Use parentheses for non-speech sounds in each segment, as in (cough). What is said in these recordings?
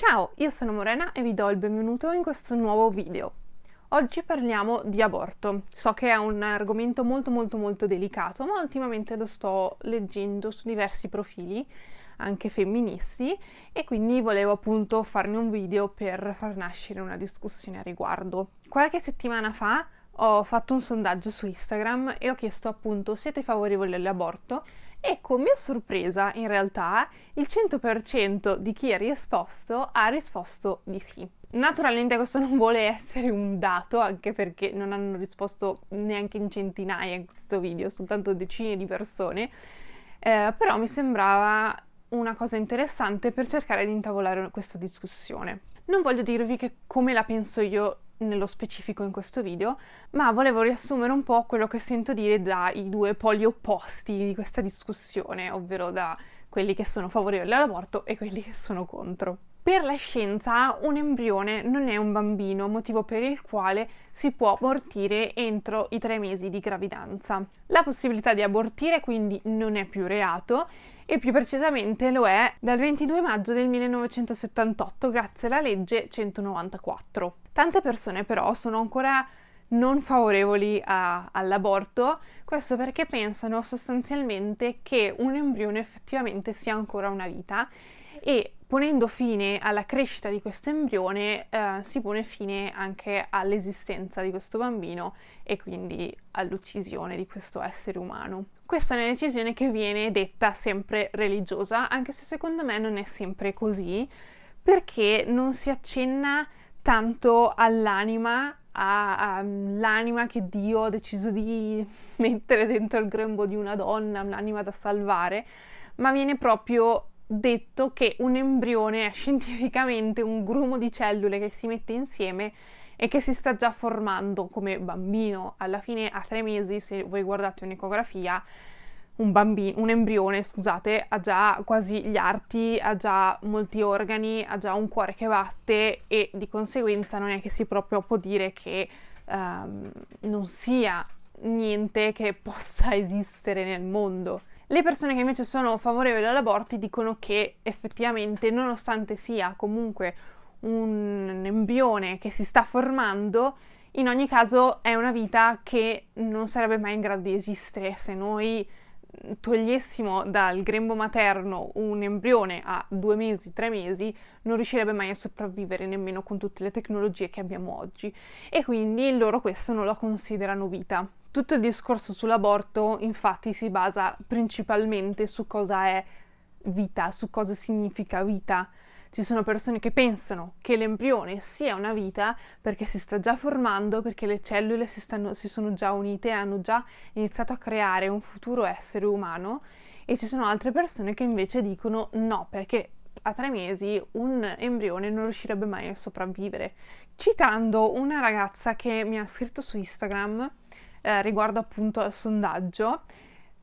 Ciao, io sono Morena e vi do il benvenuto in questo nuovo video. Oggi parliamo di aborto. So che è un argomento molto molto molto delicato, ma ultimamente lo sto leggendo su diversi profili, anche femministi, e quindi volevo appunto farne un video per far nascere una discussione a riguardo. Qualche settimana fa ho fatto un sondaggio su Instagram e ho chiesto appunto siete favorevoli all'aborto e con mia sorpresa in realtà il 100% di chi ha risposto ha risposto di sì. Naturalmente questo non vuole essere un dato, anche perché non hanno risposto neanche in centinaia in questo video, soltanto decine di persone, eh, però mi sembrava una cosa interessante per cercare di intavolare questa discussione. Non voglio dirvi che come la penso io nello specifico in questo video, ma volevo riassumere un po' quello che sento dire dai due poli opposti di questa discussione, ovvero da quelli che sono favorevoli all'aborto e quelli che sono contro. Per la scienza un embrione non è un bambino, motivo per il quale si può abortire entro i tre mesi di gravidanza. La possibilità di abortire quindi non è più reato e più precisamente lo è dal 22 maggio del 1978 grazie alla legge 194. Tante persone però sono ancora non favorevoli a, all'aborto, questo perché pensano sostanzialmente che un embrione effettivamente sia ancora una vita e ponendo fine alla crescita di questo embrione eh, si pone fine anche all'esistenza di questo bambino e quindi all'uccisione di questo essere umano. Questa è una decisione che viene detta sempre religiosa, anche se secondo me non è sempre così, perché non si accenna tanto all'anima, all'anima che Dio ha deciso di (laughs) mettere dentro il grembo di una donna, un'anima da salvare, ma viene proprio detto che un embrione è (laughs) scientificamente un grumo di cellule che si mette insieme e che si sta già formando come bambino. Alla fine, a tre mesi, se voi guardate un'ecografia, un bambino, un embrione, scusate, ha già quasi gli arti, ha già molti organi, ha già un cuore che batte e di conseguenza non è che si proprio può dire che um, non sia niente che (laughs) possa esistere nel mondo. Le persone che invece sono favorevoli all'aborto dicono che effettivamente, nonostante sia comunque un embrione che si sta formando, in ogni caso è una vita che non sarebbe mai in grado di esistere se noi togliessimo dal grembo materno un embrione a due mesi, tre mesi, non riuscirebbe mai a sopravvivere nemmeno con tutte le tecnologie che abbiamo oggi. E quindi loro questo non lo considerano vita. Tutto il discorso sull'aborto infatti si basa principalmente su cosa è vita, su cosa significa vita. Ci sono persone che pensano che l'embrione sia una vita perché si sta già formando, perché le cellule si, stanno, si sono già unite e hanno già iniziato a creare un futuro essere umano e ci sono altre persone che invece dicono no, perché a tre mesi un embrione non riuscirebbe mai a sopravvivere. Citando una ragazza che mi ha scritto su Instagram, eh, riguardo appunto al sondaggio.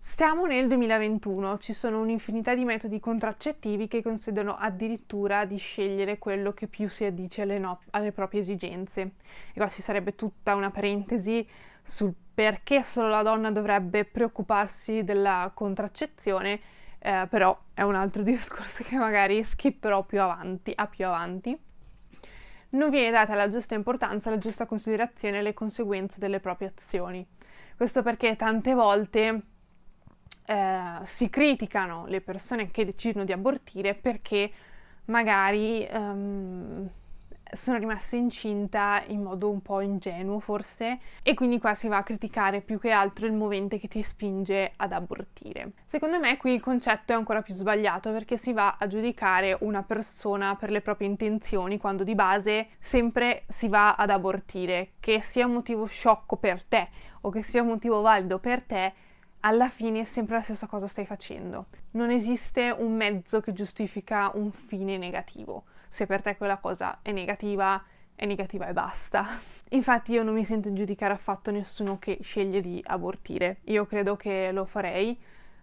Stiamo nel 2021, ci sono un'infinità di metodi contraccettivi che consentono addirittura di scegliere quello che più si addice alle, no- alle proprie esigenze. E qua ci sarebbe tutta una parentesi sul perché solo la donna dovrebbe preoccuparsi della contraccezione, eh, però è un altro (laughs) discorso che magari skipperò più avanti, a più avanti non viene data la giusta importanza, la giusta considerazione alle conseguenze delle proprie azioni. Questo perché tante volte eh, si criticano le persone che decidono di abortire perché magari um, sono rimasta incinta in modo un po' ingenuo forse e quindi qua si va a criticare più che altro il movente che ti spinge ad abortire. Secondo me qui il concetto è ancora più sbagliato perché si va a giudicare una persona per le proprie intenzioni quando di base sempre si va ad abortire, che sia un motivo sciocco per te o che sia un motivo valido per te alla fine è sempre la stessa cosa stai facendo. Non esiste un mezzo che giustifica un fine negativo se per te quella cosa è negativa, è negativa e basta. (laughs) Infatti io non mi sento in giudicare affatto nessuno che sceglie di abortire. Io credo che lo farei,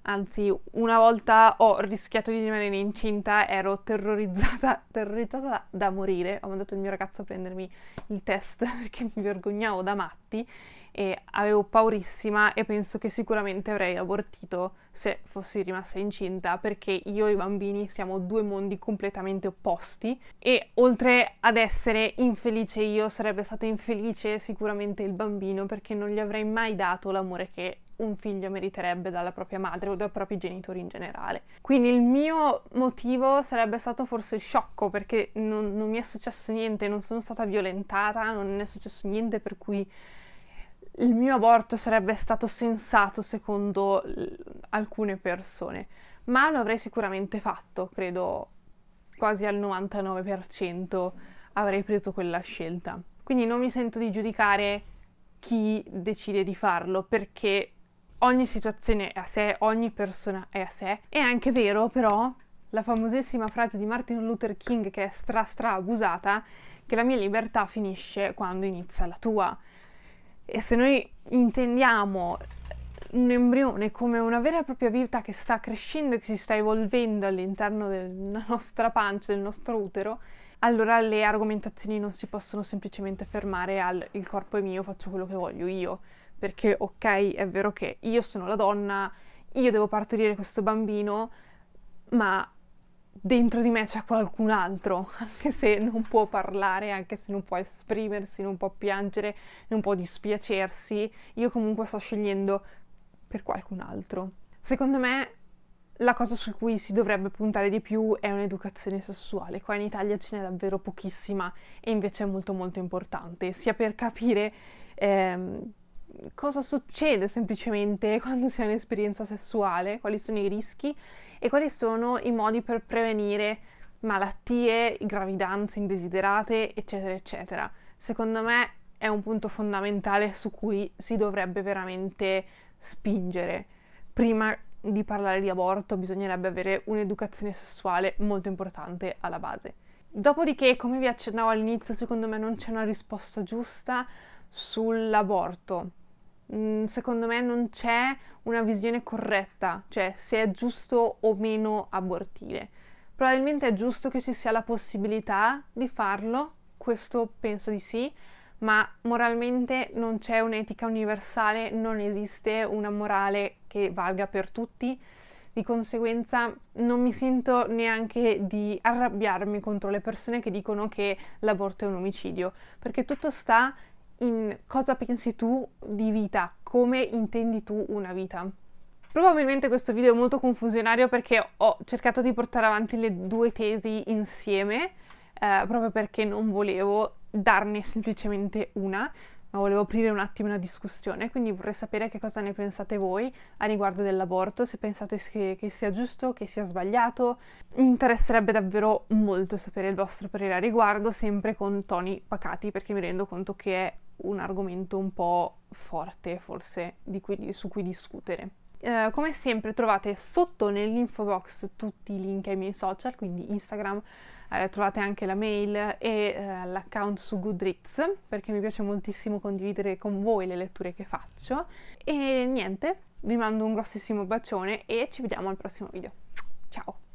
Anzi, una volta ho rischiato di rimanere incinta, ero terrorizzata, (laughs) terrorizzata da morire. Ho mandato il mio ragazzo a prendermi il test (laughs) perché mi vergognavo da matti e avevo paurissima e penso che sicuramente avrei abortito se fossi rimasta incinta perché io e i bambini siamo due mondi completamente opposti e oltre ad essere infelice io sarebbe stato infelice sicuramente il bambino perché non gli avrei mai dato l'amore che un figlio meriterebbe dalla propria madre o dai propri genitori in generale. Quindi il mio motivo sarebbe stato forse sciocco perché non, non mi è successo niente, non sono stata violentata, non è successo niente per cui il mio aborto sarebbe stato sensato secondo alcune persone, ma lo avrei sicuramente fatto, credo quasi al 99% avrei preso quella scelta. Quindi non mi sento di giudicare chi decide di farlo perché ogni situazione è a sé, ogni persona è a sé. È anche vero però la famosissima frase di Martin Luther King che è stra stra abusata, che la mia libertà finisce quando inizia la tua. E se noi intendiamo un embrione come una vera e propria vita che sta crescendo e che si sta evolvendo all'interno della nostra pancia, del nostro utero, allora le argomentazioni non si possono semplicemente fermare al il corpo è mio, faccio quello che voglio io perché ok, è vero che io sono la donna, io devo partorire questo bambino, ma dentro di me c'è qualcun altro, (laughs) anche se non può parlare, anche se non può esprimersi, non può piangere, non può dispiacersi, io comunque sto scegliendo per qualcun altro. Secondo me la cosa su cui si dovrebbe puntare di più è un'educazione sessuale. Qua in Italia ce n'è davvero pochissima e invece è molto molto importante, sia per capire ehm, cosa succede semplicemente (laughs) quando si ha un'esperienza sessuale, quali sono i rischi e quali sono i modi per prevenire malattie, gravidanze indesiderate, eccetera, eccetera. Secondo me è un punto fondamentale su cui si dovrebbe veramente spingere. Prima di parlare di aborto bisognerebbe avere un'educazione sessuale molto importante alla base. Dopodiché, come vi accennavo all'inizio, secondo me non c'è una risposta giusta sull'aborto. Mm, secondo me non c'è una visione corretta, cioè se è giusto o meno abortire. Probabilmente è giusto che ci sia la possibilità di farlo, questo penso di sì, ma moralmente non c'è un'etica universale, non esiste una morale che valga per tutti. Di conseguenza non mi sento neanche di arrabbiarmi contro le persone che dicono che l'aborto è un omicidio, perché tutto sta in cosa pensi tu di vita, come intendi tu una vita. Probabilmente questo video è molto confusionario perché ho cercato di portare avanti le due tesi insieme, eh, proprio perché non volevo darne semplicemente una, ma volevo aprire un attimo una discussione, quindi vorrei sapere che cosa ne pensate voi a riguardo dell'aborto, se pensate che, che sia giusto, che sia sbagliato. Mi interesserebbe davvero molto sapere il vostro parere a riguardo, sempre con toni pacati, perché mi rendo conto che è un argomento un po' forte forse cui, su cui discutere. Uh, come sempre trovate sotto nell'info box tutti i link ai miei social, quindi Instagram, eh, trovate anche la mail e eh, l'account su Goodreads, perché mi piace moltissimo condividere con voi le letture che faccio. E niente, vi mando un grossissimo bacione e ci vediamo al prossimo video. Ciao!